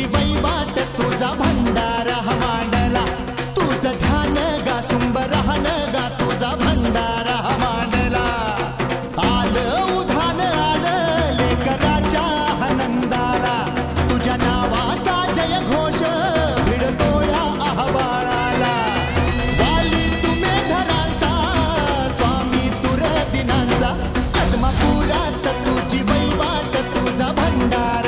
तुझी वैवाट तुझा भंडारा मांडला. तुझं ध्यान गा राहन गा तुझा भंडारा मांडला. आलं उधान आलं लेकराच्या आनंदाला. तुझ्या नावाचा जय घोष भिडतोया अहवाळाला वाली तुम्ही धरांचा स्वामी तुर दिनांचा. कदमापुरात तुझी तुझा भंडारा